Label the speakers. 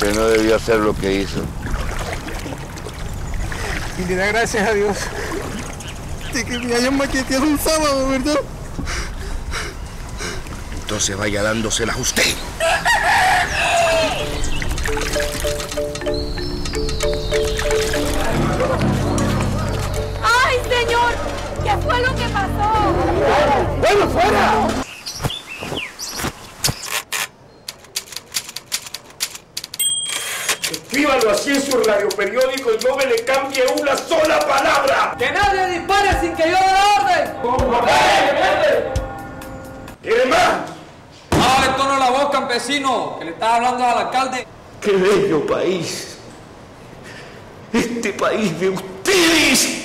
Speaker 1: Que no debió hacer lo que hizo.
Speaker 2: Y le da gracias a Dios de que me hayan maqueteado un sábado, ¿verdad?
Speaker 3: Entonces vaya dándoselas usted.
Speaker 2: ¡Bueno, fuera!
Speaker 4: Escríbalo así en su radioperiódico y no me le cambie una sola palabra.
Speaker 5: ¡Que nadie dispare sin que yo dé la orden!
Speaker 4: ¿Quiere más?
Speaker 5: ¡Dale tono la voz, campesino! Que le estás hablando al alcalde.
Speaker 4: ¡Qué bello país! Este país de ustedes